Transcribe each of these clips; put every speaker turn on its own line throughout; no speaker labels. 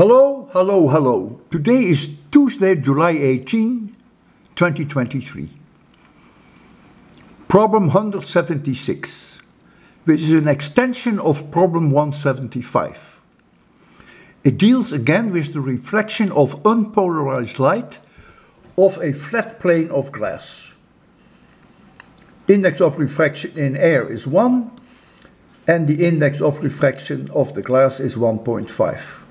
Hello, hello, hello. Today is Tuesday, July 18, 2023. Problem 176, which is an extension of problem 175. It deals again with the reflection of unpolarized light of a flat plane of glass. Index of refraction in air is 1 and the index of refraction of the glass is 1.5.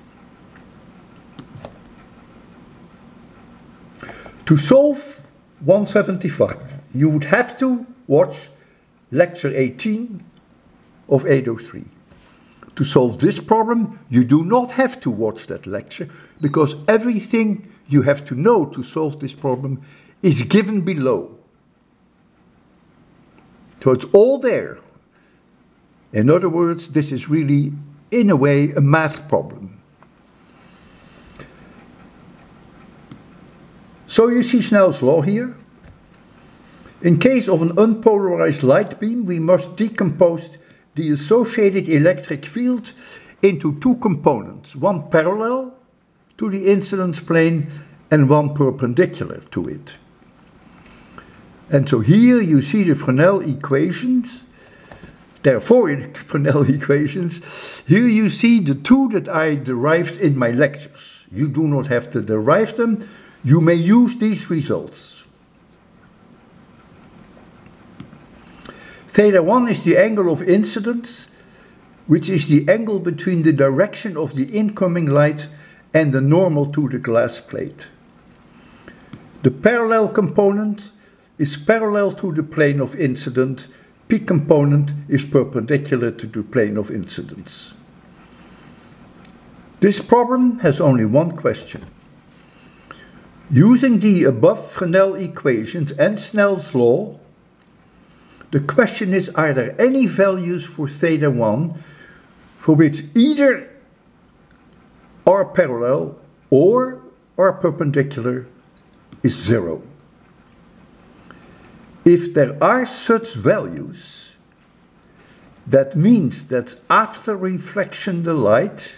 To solve 175, you would have to watch lecture 18 of 803. To solve this problem, you do not have to watch that lecture because everything you have to know to solve this problem is given below. So it's all there. In other words, this is really, in a way, a math problem. So you see Snell's law here. In case of an unpolarized light beam, we must decompose the associated electric field into two components, one parallel to the incidence plane and one perpendicular to it. And so here you see the Fresnel equations. Therefore, in Fresnel equations, here you see the two that I derived in my lectures. You do not have to derive them, you may use these results. Theta 1 is the angle of incidence, which is the angle between the direction of the incoming light and the normal to the glass plate. The parallel component is parallel to the plane of incident, P component is perpendicular to the plane of incidence. This problem has only one question. Using the above Fresnel equations and Snell's law, the question is are there any values for theta 1 for which either r parallel or r perpendicular is zero? If there are such values, that means that after reflection the light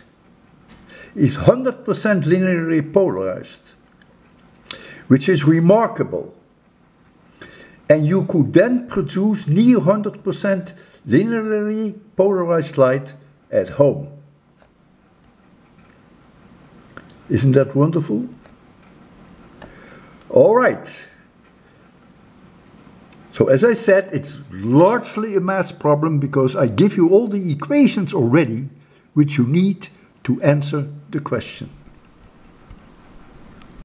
is 100% linearly polarized which is remarkable. And you could then produce near 100% linearly polarized light at home. Isn't that wonderful? All right. So as I said, it's largely a math problem because I give you all the equations already which you need to answer the question.